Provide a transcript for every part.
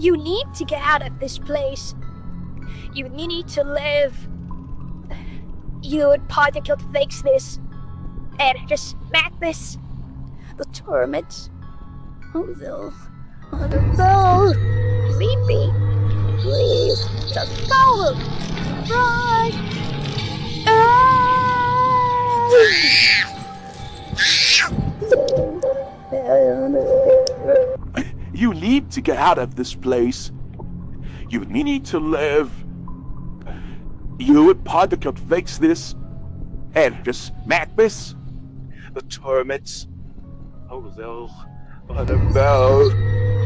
You need to get out of this place. You need to live. You and Poppy could fix this. And just smack this. The torment. Oh no. Oh no. Leave me. Please. Just go. Run. Ah! You need to get out of this place. You need to live. You and Poppy could fix this. And just smack. The torments. Oh no. Oh no.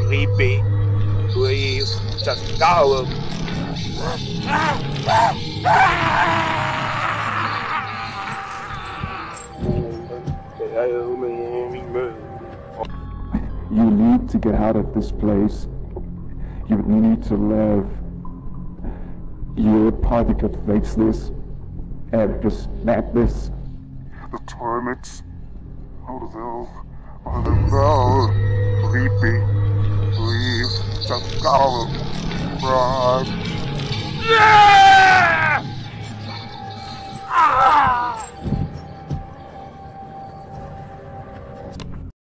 Me. Please. Just go. You need to get out of this place. You need to live. Your Poppy could fix this. And just snap this. The torments. Oh no. Oh no. Leave me. Please. Just go. Run.